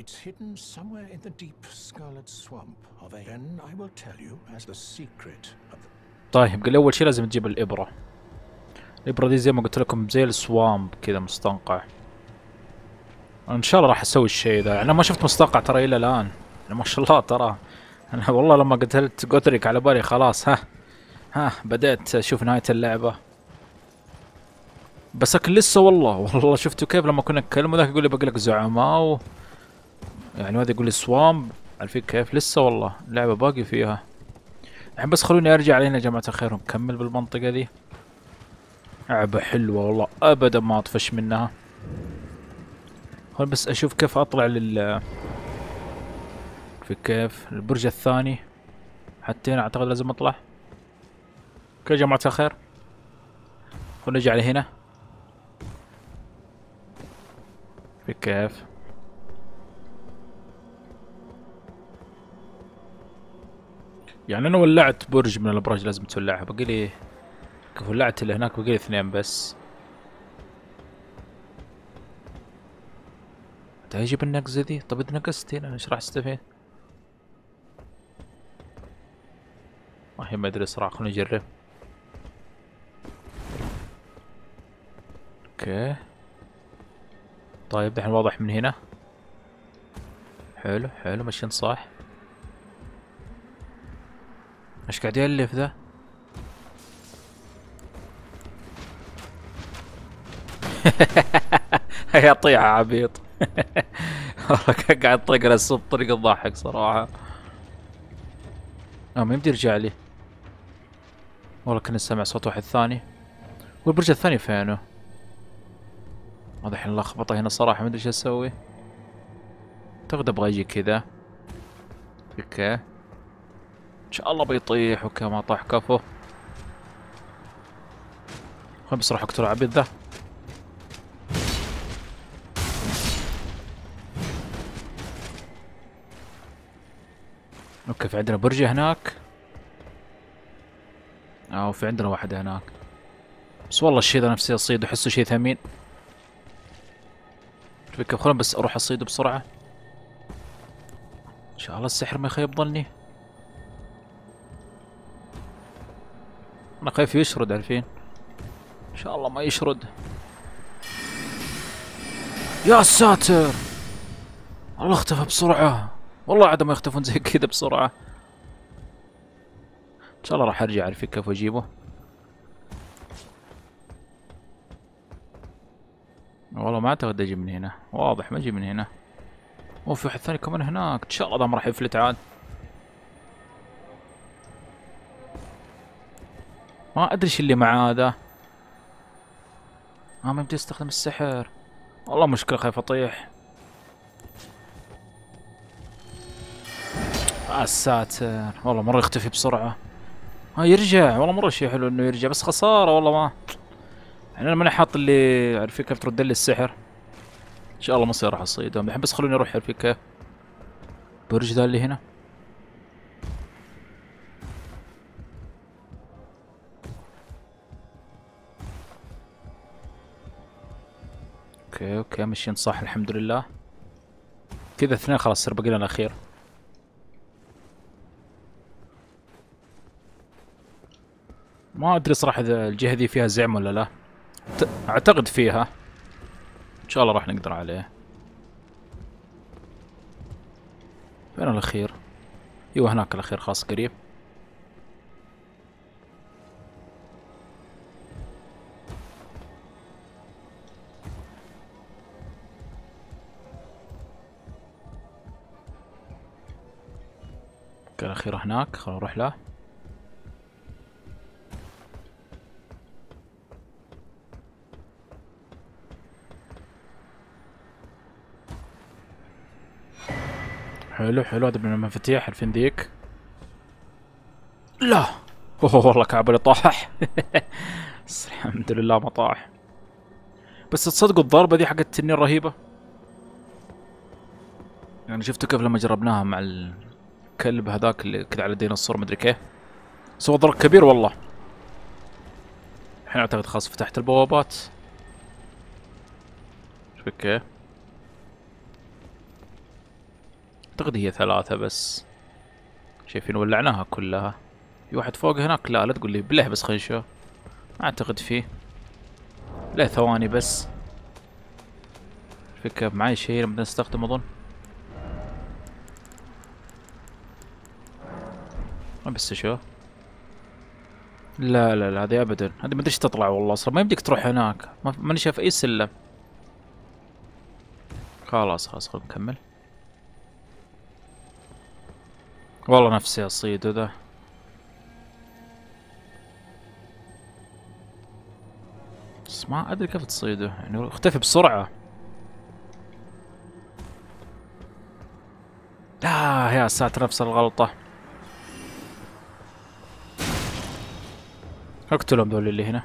It's hidden somewhere in the deep scarlet swamp. Of a. Then I will tell you as the secret of the. طيب قال أول شيء لازم تجيب الإبرة. الإبرة دي زي ما قلت لكم زي ال swamp كذا مستنقع. إن شاء الله راح أسوي الشيء ذا. أنا ما شفت مستنقع ترى إلى الآن. أنا ما شاء الله ترى. أنا والله لما قتلت جودريك على بالي خلاص ها. ها بدأت أشوف نهاية اللعبة. بس لسه والله. والله شفتوا كيف لما كنا نتكلم ذاك يقول لي باقي لك زعماء و... يعني هذا يقول لي سوامب عارفين كيف لسه والله. اللعبة باقي فيها. الحين بس خلوني أرجع لهنا يا جماعة الخير ونكمل بالمنطقة دي. لعبة حلوة والله. ابدا ما أطفش منها. خل بس أشوف كيف أطلع لل. في كيف. البرج الثاني. حتى هنا أعتقد لازم أطلع. أوكي يا جماعة الخير؟ خلنا نرجع لهنا. كيف يعني أنا ولعت برج من الأبراج لازم تولعها. باقي لي كيف ولعت اللي هناك باقي لي اثنين بس. تعجب النقزة دي طب إذا نقزت هنا إيش راح أستفيد؟ والله ما ادري صراحة خلينا نجرب أوكي. طيب دحين واضح من هنا. حلو حلو ماشيين صح. إيش قاعد يألف ذا؟ هيا طيحة عبيط. والله قاعد على الصوت بطريقة تضحك صراحة. آه ما يمدي يرجع لي. والله كنا سامع صوت واحد ثاني. والبرج الثاني فينه؟ واضح الحين لخبطة هنا صراحة ما أدري إيش أسوي. اعتقد أبغى أجي كذا. أوكي. إن شاء الله بيطيح. أوكي ما طاح كفو. خل بس راح أقتل العبيط ذا. أوكي في عندنا برج هناك. آه وفي عندنا واحد هناك. بس والله الشيء ذا نفسي أصيد أحسه شيء ثمين. خلنا بس أروح اصيده بسرعة. إن شاء الله السحر ما يخيب ظني. أنا خايف يشرد عارفين إن شاء الله ما يشرد. يا ساتر! الله اختفى بسرعة. والله عاد ما يختفون زي كذا بسرعة. إن شاء الله راح أرجع اعرف كيف اجيبه والله ما اعتقد أجي من هنا. واضح ما أجي من هنا. اوه في واحد ثاني كمان هناك. إن شاء الله ده ما راح يفلت عاد. ما أدري إيش اللي معاه ذا ما ما يمدي يستخدم السحر. والله مشكلة خايف أطيح. الساتر والله مرة يختفي بسرعة. ها يرجع. والله مرة شيء حلو إنه يرجع بس خسارة والله ما. يعني أنا ماني حاط اللي عارف كيف ترد لي السحر. إن شاء الله ما يصير راح اصيدهم الحين بس خلوني أروح عارف كيف. برج ذا اللي هنا. أوكي أوكي ماشيين صح الحمد لله. كذا اثنين خلاص صار باقي لنا الاخير ما أدري صراحة إذا الجهة ذي فيها زعيم ولا لا. اعتقد فيها. إن شاء الله راح نقدر عليه. فين الأخير؟ أيوه هناك الأخير خلاص قريب. الأخير هناك خلينا نروح له. حلو حلو. هذا من المفاتيح عارفين ذيك لا. اوه والله كعبلي طاح. بس الحمد لله ما طاح. بس تصدقوا الضربة دي حقت التنين رهيبة؟ يعني شفتوا كيف لما جربناها مع الكلب هذاك اللي كذا على الديناصور مدري كيف؟ سوى ضرب كبير والله. الحين أعتقد خلاص فتحت البوابات. شوف كيف. أعتقد هي ثلاثة بس. شايفين ولعناها كلها. في واحد فوق هناك؟ لا لا تقول لي بالله بس خلينا نشوف. ما أعتقد فيه. لا ثواني بس. فكرة معي شيء لما نستخدم أظن. ما بس أشوف لا لا لا هذه ابدا. هذه ما أدري إيش تطلع والله. أصلا ما يمديك تروح هناك. ما ماني شايف أي سلم خلاص خلاص خلينا نكمل. والله نفسي اصيد ذا. بس ما أدري كيف تصيده يعني اختفي بسرعة. آه يا ساتر نفس الغلطة. اقتلهم ذول اللي هنا.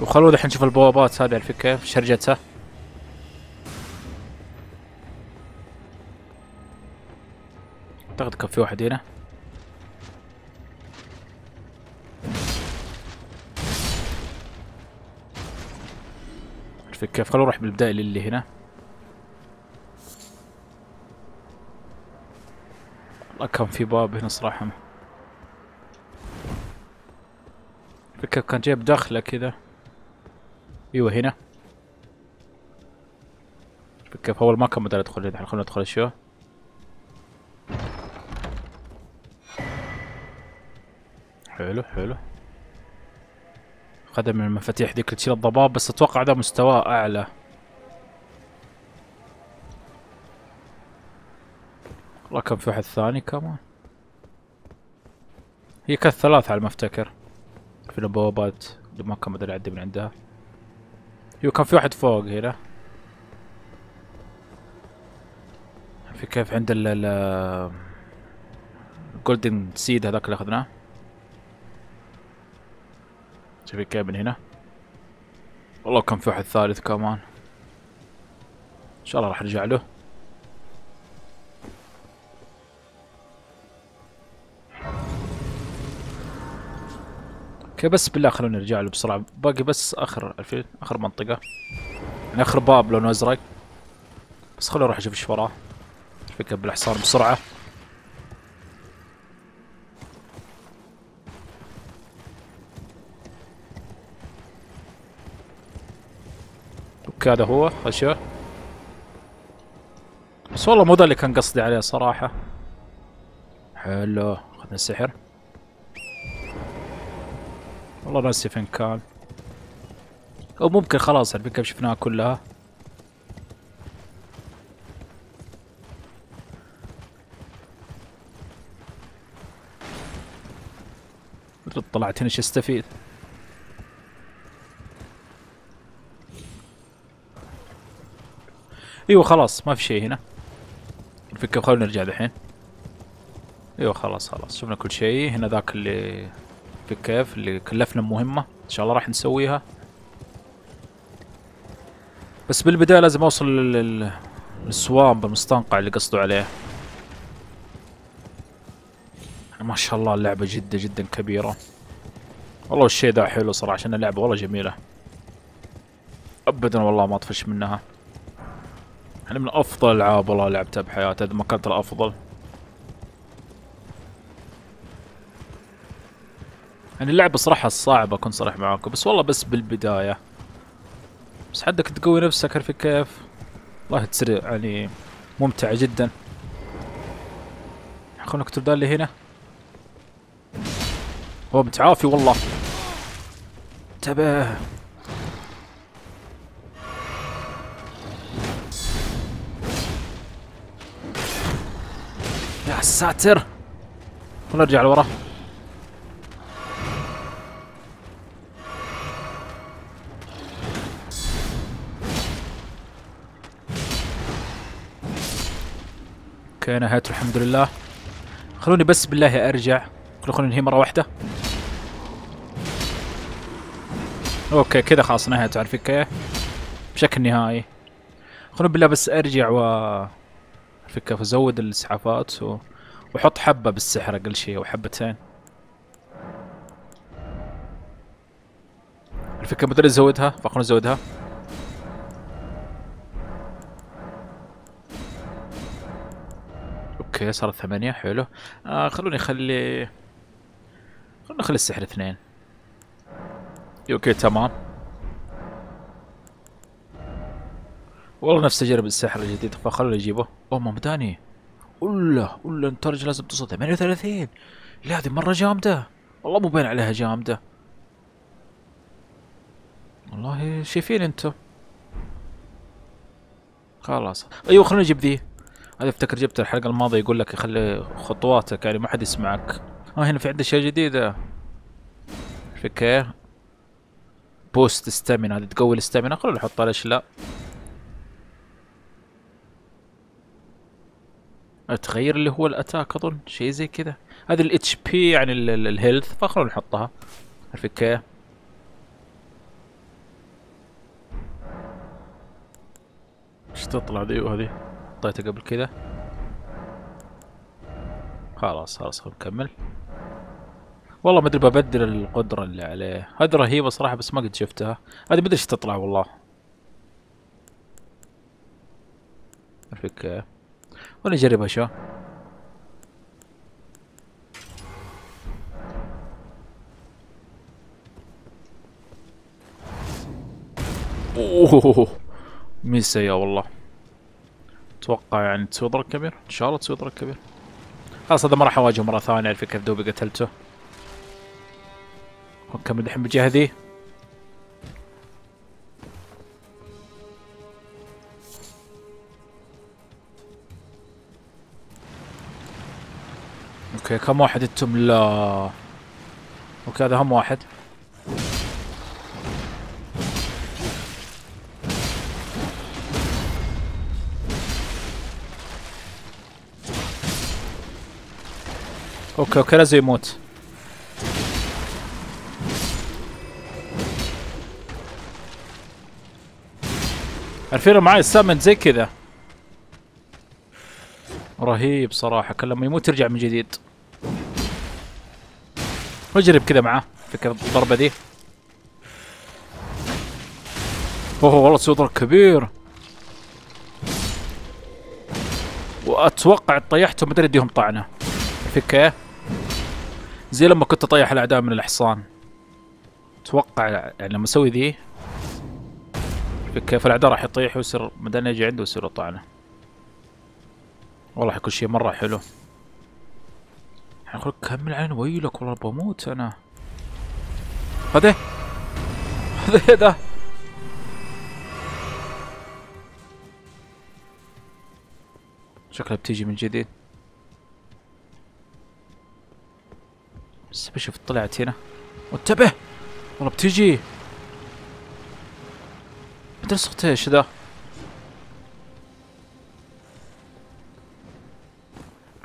وخلونا الحين نشوف البوابات هذه كيف شرجتها. أعتقد كان في واحد هنا. عارفين كيف؟ خلونا نروح بالبداية للي هنا. والله كان في باب هنا صراحة. فكرة كان جايب دخلة كذا. أيوه هنا. كيف؟ أول ما كان بدنا ندخل الحين خلينا ندخل شو؟ حلو حلو. خذ من المفاتيح ذيك تشيل الضباب بس أتوقع هذا مستواه أعلى. كان في واحد ثاني كمان. هي كانت ثلاث على ما أفتكر. في البوابات اللي ما كان بدنا نعدي من عندها. يو كان في واحد فوق هنا. في كيف عند ال ال ال Golden Seed هذاك اللي أخذناه. شوفي كيف من هنا؟ والله كان في واحد ثالث كمان. إن شاء الله راح ارجع له. أوكي بس بالله خلونا نرجع له بسرعة. باقي بس آخر الفين آخر منطقة. يعني آخر باب لونه ازرق بس خلونا نروح أشوف إيش وراه. فكر بالحصان بسرعة. أوكي هذا هو أشياء. بس والله مو ذا اللي كان قصدي عليه صراحة. حلو اخذنا السحر. والله ناسي فين كان. أو ممكن خلاص الفكرة شفناها كلها. طلعت هنا إيش استفيد؟ أيوه خلاص ما في شيء هنا. الفكرة خلونا نرجع دحين. أيوه خلاص خلاص. شفنا كل شيء. هنا ذاك اللي في كيف اللي كلفنا مهمة. إن شاء الله راح نسويها. بس بالبداية لازم أوصل لل للسوامب المستنقع اللي قصدوا عليه. ما شاء الله اللعبة جدا جدا كبيرة. والله الشيء ذا حلو صراحة عشان اللعبة والله جميلة. ابدا والله ما طفش منها. يعني من أفضل الالعاب والله لعبتها بحياتي اذا ما كانت الأفضل. يعني اللعبة صراحة صعبة اكون صريح معاكم بس والله بس بالبداية. بس حدك تقوي نفسك عارف كيف؟ والله تصير يعني ممتعة جدا. خلونا نكتب ذا اللي هنا. هو متعافي والله. انتبه. يا ساتر خلنا نرجع لورا. أوكي نهايته الحمد لله. خلوني بس بالله أرجع. خلوني ننهي مرة واحدة. أوكي كذا خلاص نهايته عارفين كيف بشكل نهائي. خلوني بالله بس أرجع و عارفين كيف ازود الإسعافات و... واحط حبة بالسحر أقل شيء أو حبتين. الفكرة بدل ازودها فخلنا نزودها. أوكي صارت ثمانية حلو. آه خلوني اخلي خلوني أخلي السحر اثنين. أوكي تمام. والله نفسي اجرب السحر الجديد فخلوني اجيبه أوه ما مداني ولا ولا انت رجل لازم تصل 38 لا هذه مرة جامدة. والله مو باين عليها جامدة. والله شايفين أنتم خلاص. أيوه خلينا نجيب ذي. هذا افتكر جبت الحلقة الماضية يقول لك خلي خطواتك يعني ما حد يسمعك. آه هنا في عندنا أشياء جديدة. في كيف boost stamina هذه تقوي ال stamina خلونا نحطها ليش لا؟ تغير اللي هو ال attack أظن شيء زي كذا. هذه ال HP يعني ال health فخلونا نحطها. عارفين كيف؟ إيش تطلع ذي وهذه حطيتها قبل كذا. خلاص خلاص نكمل. والله ما أدري ببدل القدرة اللي عليه. هذه رهيبة صراحة بس ما قد شفتها. هذه ما أدري إيش تطلع والله. عارفين كيف؟ ولا نجربها شو أوه ميسا يا والله. أتوقع يعني تسوي ضرر كبير؟ إن شاء الله تسوي ضرر كبير. خلاص هذا ما راح أواجهه مرة ثانية الفكرة كيف دوبي قتلته. نكمل الحين بالجهه ذي؟ أوكي كم واحد أنتم؟ لا. okay هذا هم واحد. okay okay لازم يموت. عارفين معي ال summon زي كذا. رهيب صراحة كل لما يموت يرجع من جديد. اجرب كذا معاه. فكرة الضربة دي. اوه والله تسوي ضرب كبير. واتوقع طيحتهم مدري اديهم طعنة. فكه زي لما كنت اطيح الاعداء من الحصان أتوقع يعني لما أسوي ذي. كيف الاعداء راح يطيح ويصير مدام يجي عنده ويصير له طعنة. والله حيكون شيء مرة حلو. حنقول كمل عين ويلك والله بموت أنا. هذا هذا ده شكلها بتيجي من جديد. بس بشوف طلعت هنا. انتبه! والله بتيجي. مدري صوت إيش ذا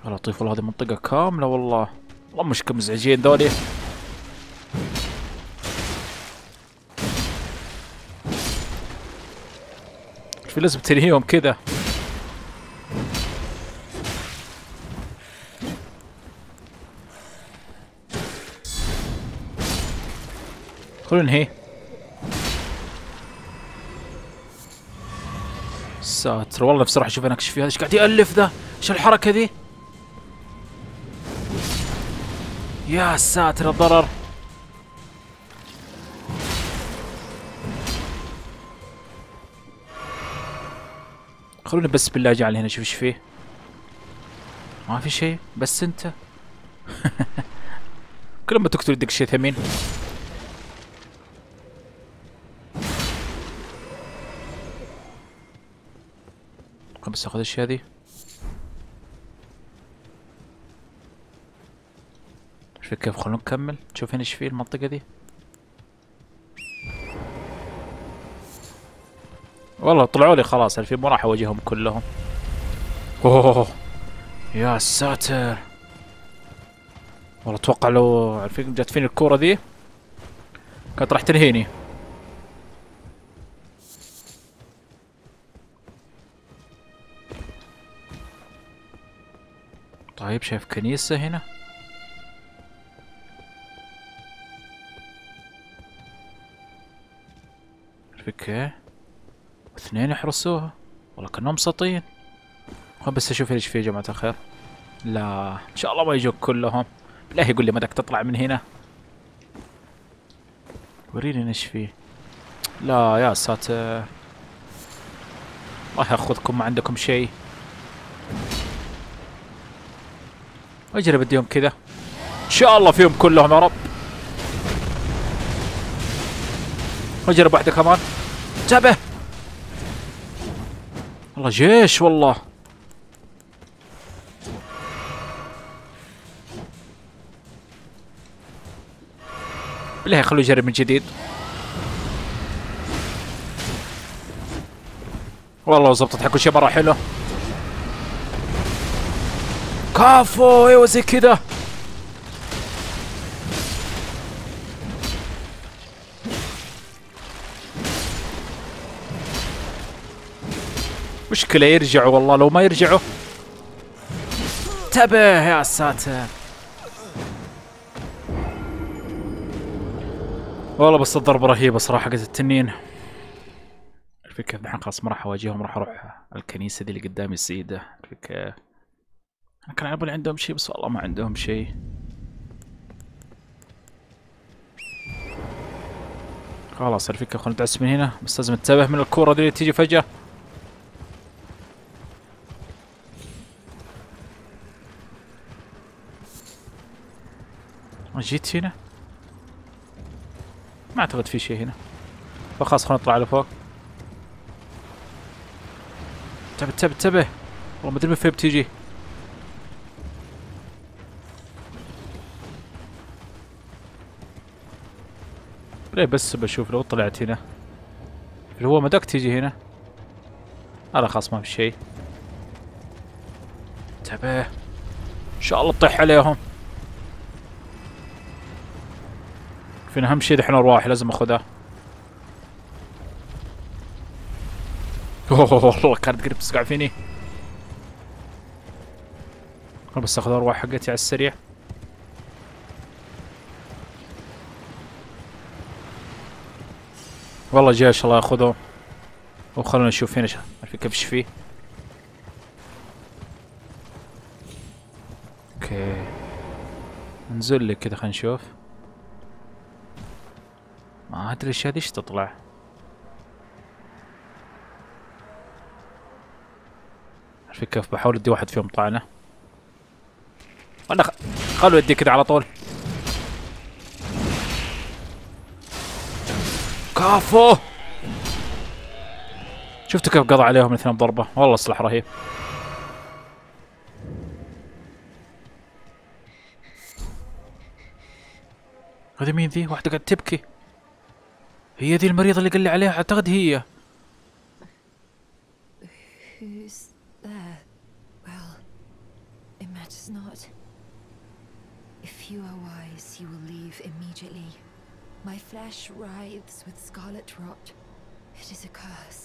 يا لطيف والله هذه منطقة كاملة والله. والله مش مزعجين ذولي. في لازم تنهيهم كذا؟ خلونا ننهي. ساتر والله نفسي راح أشوف اناقش فيها إيش قاعد يألف ذا؟ إيش الحركة ذي؟ يا ساتر الضرر. خلوني بس بالله اجعل هنا شوف إيش فيه. ما في شيء بس انت. كل ما تقتل يدك شيء ثمين. بس أخذ الاشياء ذي شوف كيف خلونا نكمل. نشوف هنا إيش فيه المنطقة دي. والله طلعوا لي خلاص الفين ما راح اواجههم كلهم. أوه. يا ساتر. والله أتوقع لو عارفين جت فيني الكورة ذي كانت راح تنهيني. طيب شايف كنيسة هنا؟ أوكي اثنين يحرسوها. والله كأنهم سطين بس أشوف إيش فيه يا جماعة الخير. لا إن شاء الله ما يجوك كلهم. بالله يقول لي مدك تطلع من هنا. وريني إيش فيه لا يا ساتر. الله ياخذكم ما عندكم شيء. أجرب اديهم كذا. إن شاء الله فيهم كلهم يا رب. اجرب واحدة كمان. انتبه والله جيش والله. بالله خلوه يجرب من جديد؟ والله زبطت حق كل شيء مرة حلو. كافو أيوه زي كذا. مشكلة يرجعوا والله لو ما يرجعوا. انتبه يا ساتر. والله بس الضربة رهيبة صراحة حقت التنين. كيف الحين خلاص ما راح أواجههم راح أروح الكنيسة دي اللي قدامي السيدة. كيف أنا كان على عندهم شيء بس والله ما عندهم شيء خلاص عرفت كيف خلينا ندعس من هنا. بس لازم انتبه من الكورة دي اللي تيجي فجأة. جيت هنا؟ ما أعتقد في شيء هنا. فخلاص خلينا نطلع لفوق انتبه انتبه انتبه والله ما أدري من فين بتيجي. ليه بس بشوف لو طلعت هنا؟ اللي هو مدك تيجي هنا؟ هذا خلاص ما في شيء. انتبه إن شاء الله تطيح عليهم. فين أهم شيء دحين أرواح لازم أخذها. أوه والله كانت قريب تسقع فيني؟ خل بس أخذ أرواح حقتي على السريع. والله جيش الله يأخذه. وخلونا نشوف هنا كيف إيش فيه أوكي. ننزل لك كذا خلينا نشوف. ما أدري إيش هذه إيش تطلع؟ عارفين كيف؟ بحاول أدي واحد فيهم طعنة. ولا. خلوا يدي كذا على طول. كافو! شفتوا كيف قضى عليهم الاثنين بضربة؟ والله سلاح رهيب. هذه مين ذي؟ واحدة قاعدة تبكي. هي ذي المريضة اللي قال لي عليها اعتقد هي. My flesh writhes with scarlet rot. It is a curse.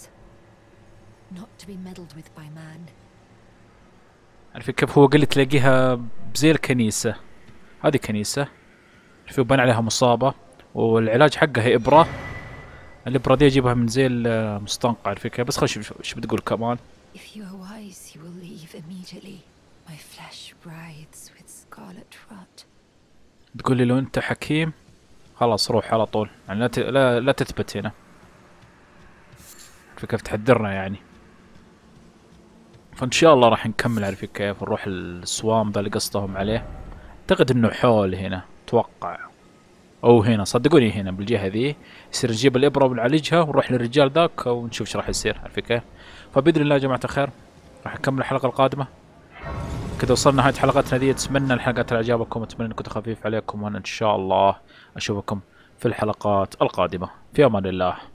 Not to be meddled with by man. كيف هو قال تلاقيها بزي الكنيسة هذه كنيسة عارفين بان عليها مصابة والعلاج حقها إبرة الإبرة دي أجيبها من زي المستنقع كيف بس خل شوف إيش بتقول كمان. If you are wise, you will leave immediately. My flesh writhes with scarlet rot. تقول لي لو أنت حكيم خلاص روح على طول. يعني لا ت... لا, لا تثبت هنا. كيف تحذرنا يعني. فإن شاء الله راح نكمل عارفين كيف نروح السوام ذا اللي قصدهم عليه. أعتقد إنه حول هنا. أتوقع. أو هنا. صدقوني هنا بالجهة ذي يصير نجيب الإبرة ونعالجها ونروح للرجال ذاك ونشوف إيش راح يصير كيف؟ فبإذن الله يا جماعة الخير راح نكمل الحلقة القادمة. كذا وصلنا نهاية حلقتنا دي أتمنى الحلقات اللي عجبكم أتمنى أنكم خفيف عليكم وأنا إن شاء الله أشوفكم في الحلقات القادمة. في أمان الله.